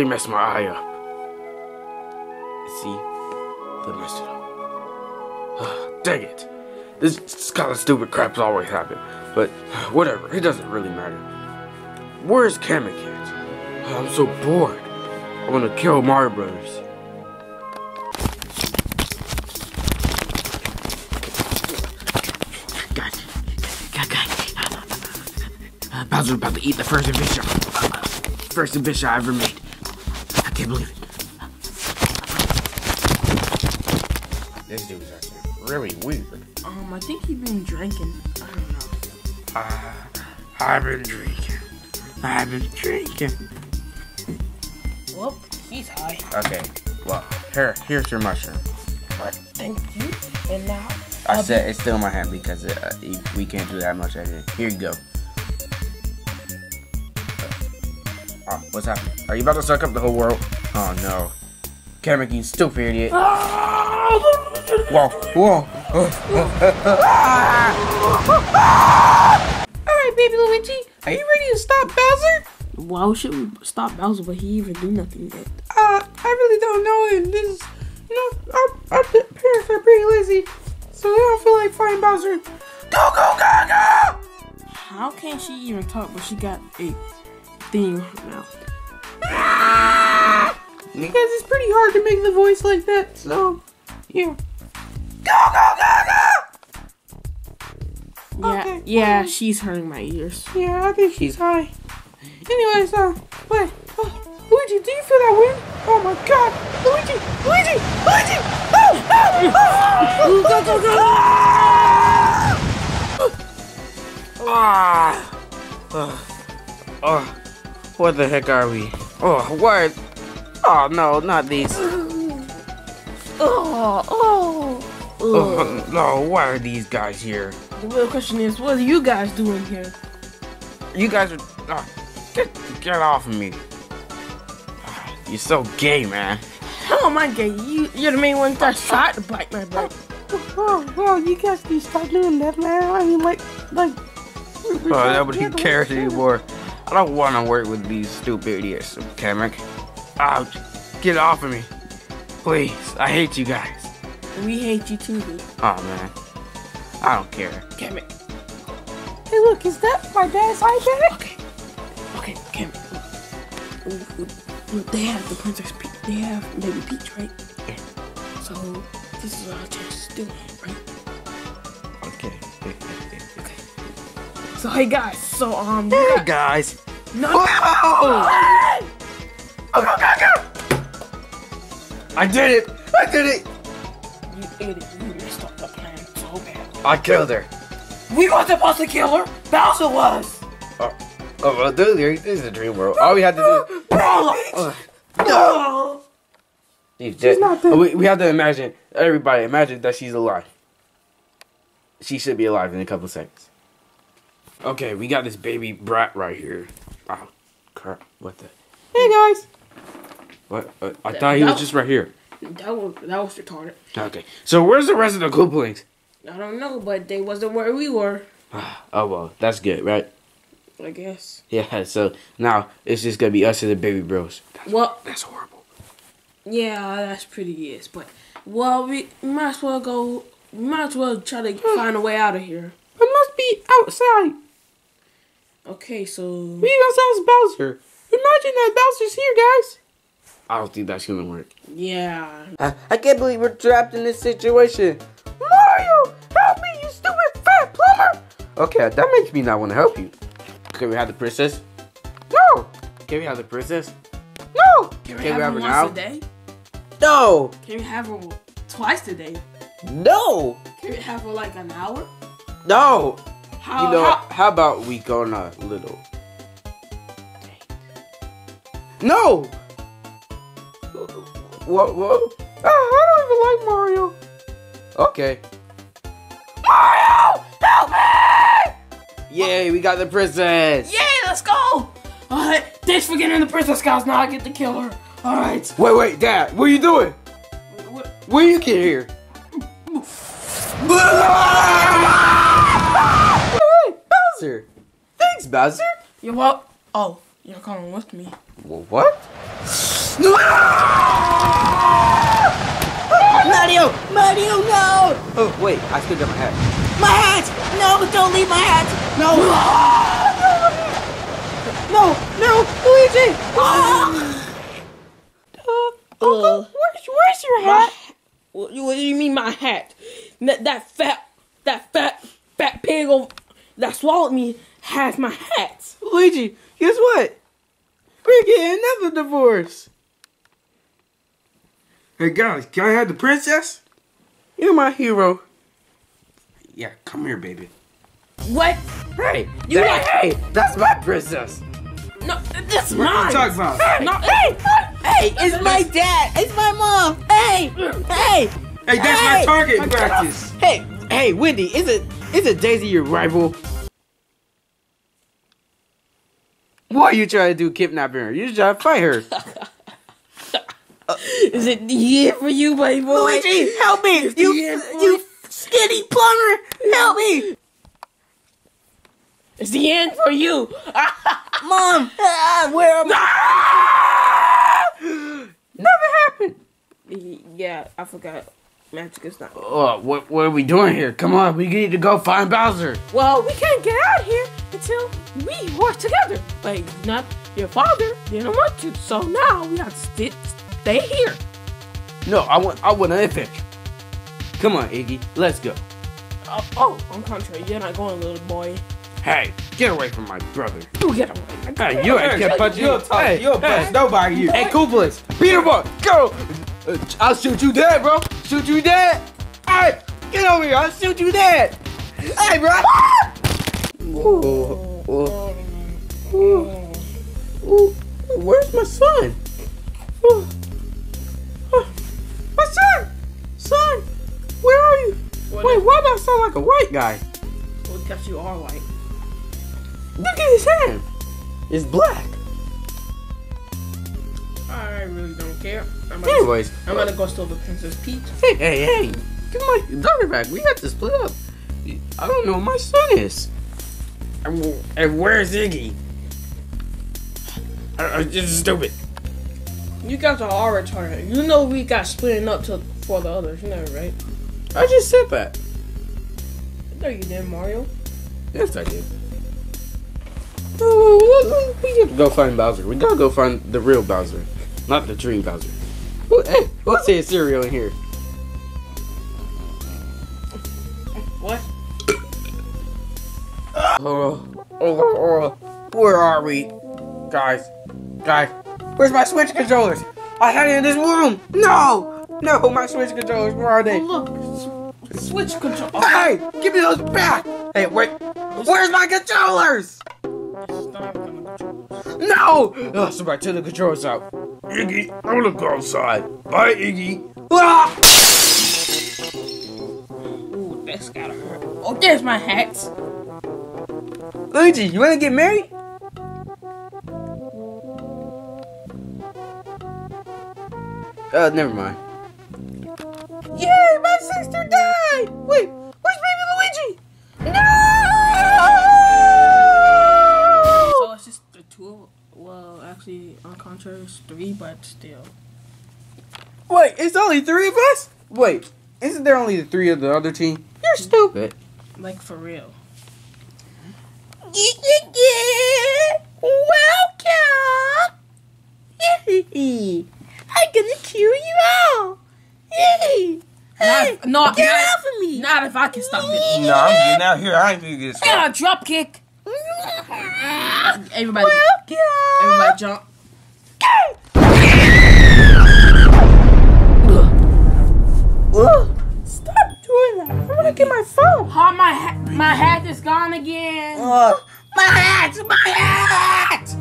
actually messed my eye up. See? They messed it up. Dang it. This, this kind of stupid crap's always happen. But whatever, it doesn't really matter. Where's Kamek at? I'm so bored. I want to kill Mario Brothers. Guys, guys, guys. Uh, Bowser's about to eat the first. Uh, first adventure I ever made. I can't believe it. This dude's acting really weird. Um, I think he's been drinking. I don't know. Uh, I've been drinking. I've been drinking. Well, he's high. Okay, well, here, here's your mushroom. But thank you. And now I I'll said it's still in my hand because it, uh, we can't do that much editing. Here you go. What's happening? Are you about to suck up the whole world? Oh no. Kamek, you stupid idiot. Whoa, whoa. Alright, baby Luigi, are you ready to stop Bowser? Why should we stop Bowser, but he even do nothing yet? Uh, I really don't know, and this is, you know, our, our parents are pretty lazy, so they don't feel like fighting Bowser. Go, go, go, go! How can she even talk, but she got a thing in her? Because it's pretty hard to make the voice like that, so, yeah. Go, go, go, go! Yeah, Okay. yeah, she's hurting my ears. Yeah, I think she's high. Anyways, uh, wait, uh, Luigi, do you feel that wind? Oh my god! Luigi! Luigi! Luigi! Oh, oh, oh, Go, go, go! Ah. Oh. oh. What the heck are we? Oh, what? Oh no, not these. Oh, oh. Oh, no, why are these guys here? The real question is, what are you guys doing here? You guys are. ah, get, get off of me. You're so gay, man. How am I gay? You, you're the main one that tried to bite my butt. oh, well, you guys can stop doing that, man. I mean, like, like. Oh, nobody cares anymore. I don't want to work with these stupid idiots, Kamek. Ouch. Get off of me. Please. I hate you guys. We hate you too, dude. Oh, man. I don't care. Damn it. Hey, look, is that my dad's iPad? Okay. Okay, Kim. They have the Princess Peach. They have Baby Peach, right? Yeah. So, this is our chance to do, right? Okay. So, hey guys, so, um, Hey, got- guys. no, Oh, go, go, go! I did it! I did it! you idiot, you messed up the plan so bad. I killed her. We weren't supposed to kill her. Bowser was. Oh, oh well, dude, this is a dream world. All we have to do. Bro, Oh, no. She's dead. not dead. We, we have to imagine, everybody, imagine that she's alive. She should be alive in a couple seconds. Okay, we got this baby brat right here. Oh, crap. What the? Hey, guys. What? Uh, I thought he was just right here. That was that was retarded. Okay, so where's the rest of the Koopalings? I don't know, but they wasn't where we were. Oh, well, that's good, right? I guess. Yeah, so now it's just gonna be us and the baby bros. That's, Well, that's horrible. yeah, that's pretty yes, but well, we, we might as well go. We might as well try to find a way out of here. I must be outside. Okay, so We got outside Bowser. Imagine that Bowser's here, guys. I don't think that's gonna work. yeah, I, I can't believe we're trapped in this situation. Mario, help me, you stupid fat plumber. Okay, that makes me not want to help you. Can we have the princess? No, Can we have the princess? no. can we Can we have have her her once now? a day? No! Can we have her twice a day? No! Can we have her like an hour? No! How? You know, how how about we go on a little No! What? What? Ah, I don't even like Mario. Okay. Mario! Help me! Yay, we got the princess! Yay, let's go. All right, thanks for getting the princess guys. Now I get to kill her. All right. Wait, wait, Dad, what are you doing? What- When you get here? Bowser! Thanks, Bowser! You what? Oh, You're coming with me. What? Mario! Mario, no! Oh, wait, I still got my hat. My hat! No, don't leave my hat! No! No, no, Luigi! Uh, Uh, where's, where's your hat? what, what do you mean my hat? That, that fat, that fat, fat pig over, that swallowed me has my hat. Luigi, guess what? We're getting another divorce. Hey, guys, can I have the princess? You're my hero. Yeah, come here, baby. What? Hey, You that- like- hey, that's my princess. No, that's What are mine. you talking about? No, hey, Hey, it's my dad. It's my mom. Hey, hey, Hey, that's Hey! my target practice. hey, hey, Wendy. Is it is it Daisy your rival? What are you trying to do, kidnapping her? You just trying to fight her. is it the end for you, my boy? Luigi, help me! It's You you skinny plumber, help me! It's the end for you. Mom, ah, where am I? Never happened. yeah, I forgot. Magic is not. Oh, what, what are we doing here? Come on, we need to go find Bowser. Well, we can't get out of here until we work together. But not your father didn't want to, so now we have to st- stay here. No, I want, I want an adventure. Come on, Iggy, let's go. Oh, oh, on contrary, you're not going, little boy. Hey, get away from my brother. You get away. Hey, you ain't can't punch You'll you. talk. Hey, You'll hey, nobody. You. Hey, Koopas, Peter Boy, go! Uh, I'll shoot you dead, bro. Shoot you dead. Hey, get over here. I'll shoot you dead. Hey, bro. Oh, oh, oh, oh, where's my son? Oh, oh, my son, son, where are you? What Wait, is- why do I sound like a white guy? Well, because you are white. Look at his hand. It's black. I really don't care. I'm gonna, I'm gonna go steal the Princess Peach. hey, hey, hey, give my daughter back. We have to split up. I don't know who my son is. And where's Iggy? Uh, uh, this is stupid. You guys are all retarded. You know we got splitting up to for the others. You know, right? I just said that. No, you didn't, Mario. Yes, I did. Oh, we have to go find Bowser. We gotta go find the real Bowser, not the dream Bowser. Who- Hey, what's his cereal in here? What? Oh, oh, oh, where are we, guys? Guys, where's my Switch controllers? I had it in this room. No, no, my Switch controllers. Where are they? Oh, look, s- switch control. Oh, Hey, give me those back. Hey, wait, where's my controllers? stop. No! Oh, somebody turn the controls out. Iggy, I want to go outside. Bye, Iggy. Ah! Ooh, that's gotta hurt. Oh, there's my hat. Luigi, you wanna get married? Uh, never mind. Yay, my sister died! Wait, actually, on contrary, it's three, but still. Wait, it's only three of us? Wait, isn't there only the three of the other team? You're stupid. Like for real. Welcome! I'm gonna kill you all! Yay! Not, if- no, get not, off of me! Not if I can stop it. No, I'm getting out here. I ain't gonna get Yeah, stuck. drop kick. Everybody, Welcome! everybody jump. Stop doing that! I'm gonna get my phone! Oh, my hat, my hat is gone again. Oh, my hat! My hat!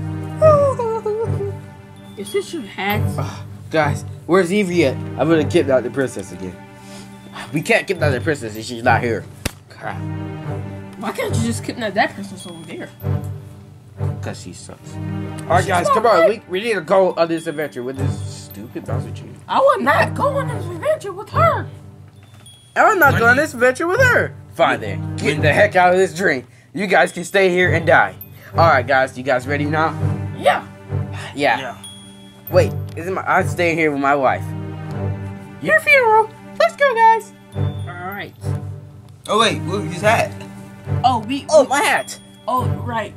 Is this your hat? Guys, where's Evie at? I'm gonna kidnap the princess again. We can't kidnap the princess if she's not here. Crap. Why can't you just kidnap that princess over there? Because she sucks. Alright, guys, come on. We, we need to go on this adventure with this stupid Bowser Jr. I would not go on this adventure with her. I'm not going on this adventure with her. Fine then. Get the heck out of this drink. You guys can stay here and die. Alright, guys. You guys ready now? Yeah. Yeah. Yeah. Wait, isn't my I'm staying here with my wife. Your funeral. Let's go, guys. All right. Oh wait, look at his hat. Oh, we. Oh, my hat. Oh, right.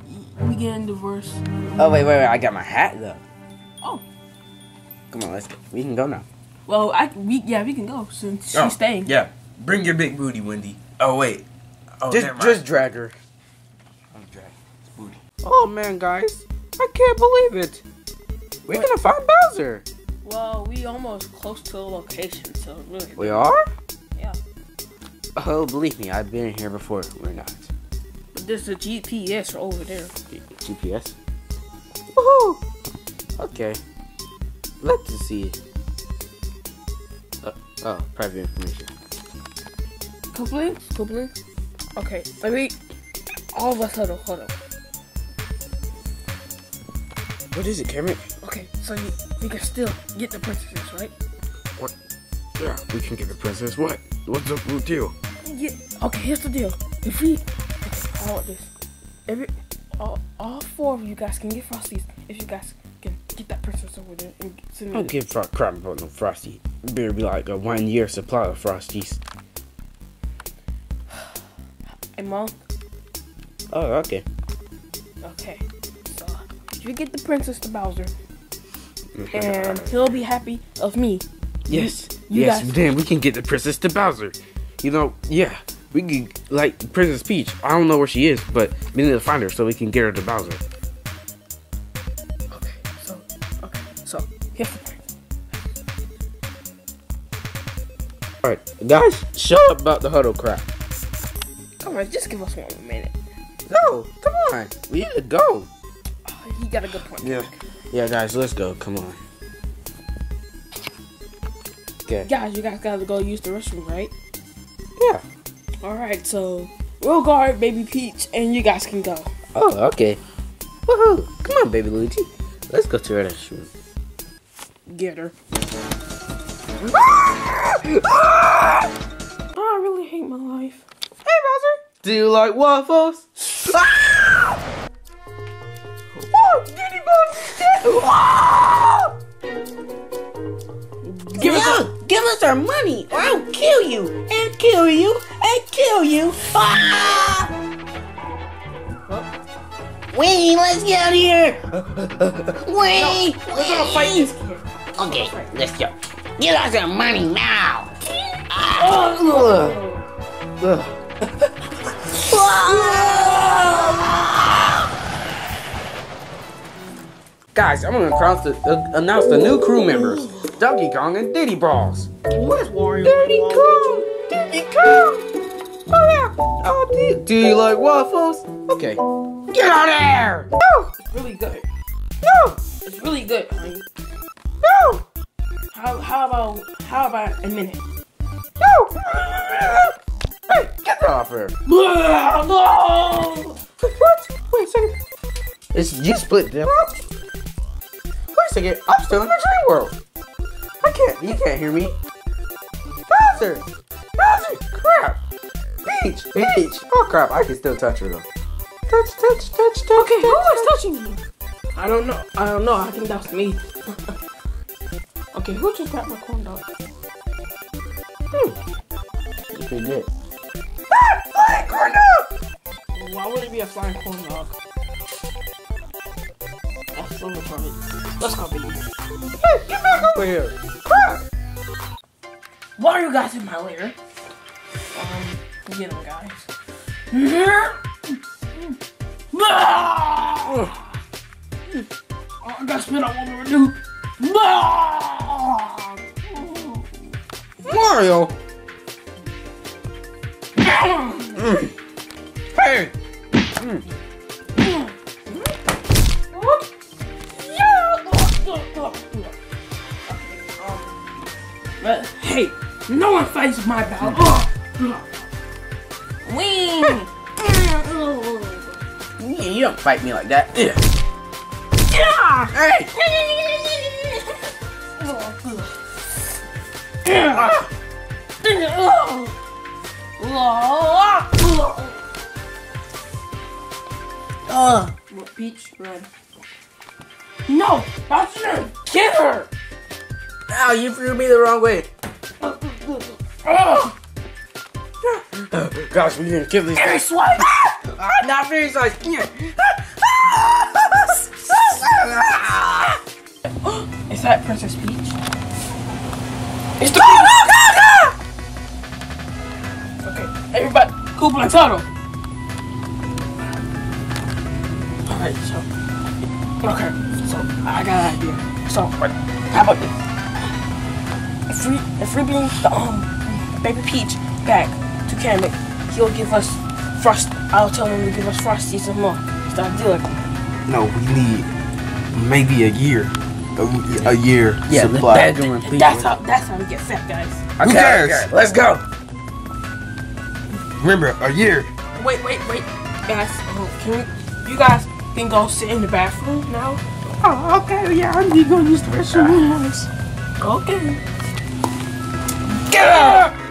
We getting divorced. Oh wait, wait, wait. I got my hat though. Oh. Come on, let's go. We can go now. Well, I we yeah we can go since she's Oh, staying. Yeah. Bring your big booty, Wendy. Oh wait. Oh, just, just drag her. I'm dragging his booty. Oh man, guys, I can't believe it. We're gonna find Bowser. Well, we almost close to the location, so really. We are? Yeah. Oh, believe me, I've been here before. We're not. But there's a GPS over there. GPS. Woohoo! Okay. Let's see. Uh, oh, private information. Couple links, couple links. Okay, let me. All of a sudden, hold huddle. What is it, Cameron? Okay, so you, we can still get the princesses, right? What? Yeah, we can get the princess. What? What's up with you? Yeah. Okay, here's the deal. If we, how about this? Every, all, all four of you guys can get frosties. If you guys can get that princess over there and send I don't give a crap about no frosty. It better be like a one year supply of frosties. A month. Oh, okay. Okay. So you get the princess to Bowser, mm-hmm. and he'll be happy of me. Yes, you yes, guys- then we can get the princess to Bowser. You know, yeah, we can like Princess Peach. I don't know where she is, but we need to find her so we can get her to Bowser. Okay. So okay. So here's the plan. All right, guys, shut up about the huddle crap. Come on, just give us one minute. No, come on, we need to go. Oh, he got a good point. Yeah, yeah, guys, let's go. Come on. Okay. Guys, you guys gotta go use the restroom, right? Yeah. All right. So we'll guard Baby Peach, and you guys can go. Oh, okay. Woohoo! Come on, baby Luigi. Let's go to her restroom. Get her. oh, I really hate my life. Hey, Bowser. Do you like waffles? Ah! oh, Diddy Give us, give us our money, or I'll kill you and kill you and kill you. Ah! Wait, let's get out of here. Wait, We're gonna fight this kid. Okay, let's go. Give us our money now. Guys, I'm gonna announce the, uh, announce the new crew members: Donkey Kong and Diddy Balls. Where's Wario? Diddy Kong, Diddy Kong. Oh. Do you, do you like waffles? Okay. Get out of there! No, It's really good. no, It's really good, honey. no, How, how about how about a minute? no. Hey, get that off her. no! What? Wait a second. It's you split them. Wait a second. I'm still in the dream world. I can't. You can't hear me. Bowser. Crap. Peach. Peach. Oh crap. I can still touch her though. Touch, touch, touch, touch. Okay, who touch, is touching me? I don't know. I don't know. I think that's me. okay, who just grabbed my corn dog? Hmm. You pretty good. Ah! Flying corn dog! Why would it be a flying corn dog? That's so retarded. Let's go, baby. Hey, get back over here. Crap. Why are you guys in my lair? Get them, guys. oh, I gotta spit out one more dude. Mario. Hey. But hey, no one fights my battle. Ah! Wing! You don't fight me like that. Yeah. Hey. Uh, Peach, red. No, that's her. Get her. Ow, you threw me the wrong way. Uh, uh, uh, Oh, Gosh, we didn't kill these guys. swipe. Ah, not very size. Is that Princess Peach? It's the Okay, everybody, cool Plantado. Alright, so. Okay, so I got an idea. So, how about this? If we, if we bring the, um, Baby Peach back to Kamek, he'll give us Frost. I'll tell him to give us Frosties and more. Is that a deal? No, we need maybe a year. A, a year Yeah, supply. beg them That's how, that's how we get fat, guys. them. Who cares? okay, let's go. Remember, a year. Wait, wait, wait, guys. um, Can we, you guys can go sit in the bathroom now? Oh, okay, yeah, I'm gonna use the restroom once. Okay. Get out!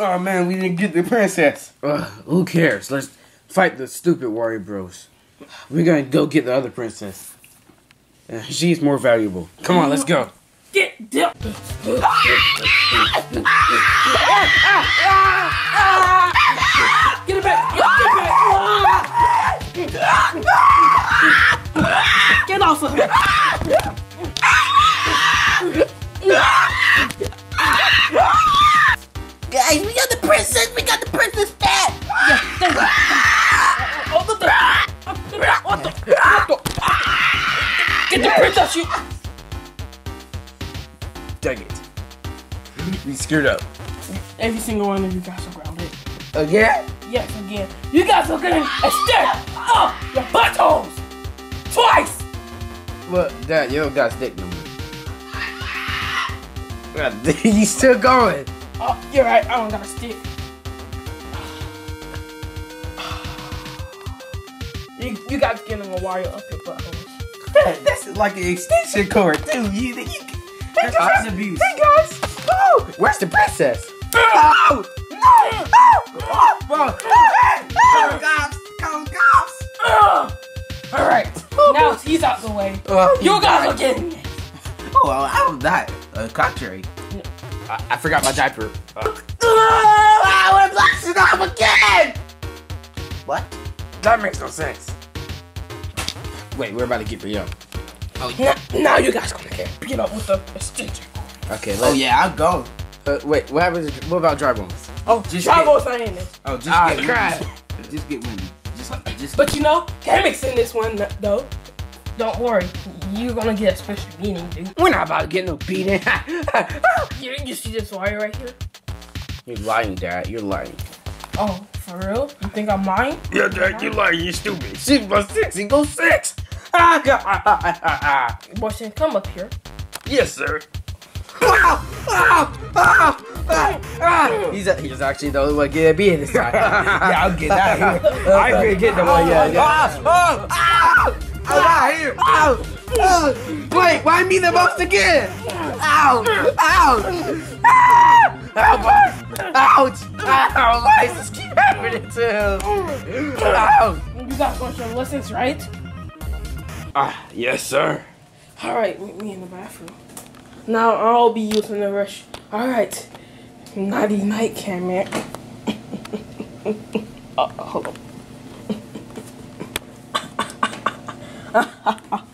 Oh man, we didn't get the princess. Ugh, who cares? Let's fight the stupid warrior bros. We're gonna go get the other princess. Uh, she's more valuable. Come on, let's go. Get down! Get it back! Get it back! Get off of her! Guys, we got the princess! We got the princess back! Oh, what the? What the? What the? Get the princess, you! Dang it. We screwed up. Every single one of you guys are grounded. Again? Yes, again. You guys are getting a stick up your buttholes! Twice! Look, Dad, you don't got stick no more. God, you still going? Oh, you're right. I don't got a stick. You, you guys getting a wire up your buttholes. That, that's like an extension cord, too. You, you, that's child abuse. Hey guys! Oh, where's the princess? Oh! No! Oh! Whoa! Come, cops! Come, cops! Ugh. All right. Now he's out the way. Uh, You guys are getting it. Oh, well, I don't die. Uh, contrary. I, I forgot my diaper. Uh, Oh, we're blasting off again! What? that makes no sense. Wait, we're about to get Rio. Now, now you guys gonna get beat up with the extension. Okay, let's. Oh, yeah, I'll go. Uh, wait, what happens? What about dry bones? Oh, Just Bravo's not in this. Oh, just Ah, get crap. windy. Just get windy. Just, just But you know, Kamek's in this one though. Don't worry, you're gonna get a special meaning, dude. We're not about to get no beating. You, you see this wire right here? You're lying, Dad. You're lying. Oh, for real? You think I'm lying? Yeah, Dad, you're lying. You stupid. Six plus six equals six. Ah, ah, ah, ah, ah, ah. Boyson, come up here. yes, sir. He's, a, he's actually the only one getting beat this time. yeah, I'll get out of here. I ain't get the one yet. Ah, oh, ah, I'm out here. Ow. Oh, wait, why me the most again? Ow! Ow! Ah! Ow! Ouch! Ow! Why does this keep happening to him? Ow! You guys want your lessons, right? Ah, yes, sir. Alright, meet me in the bathroom. Now I'll be using the rush. Alright. Nighty night, Kamek. uh, hold on.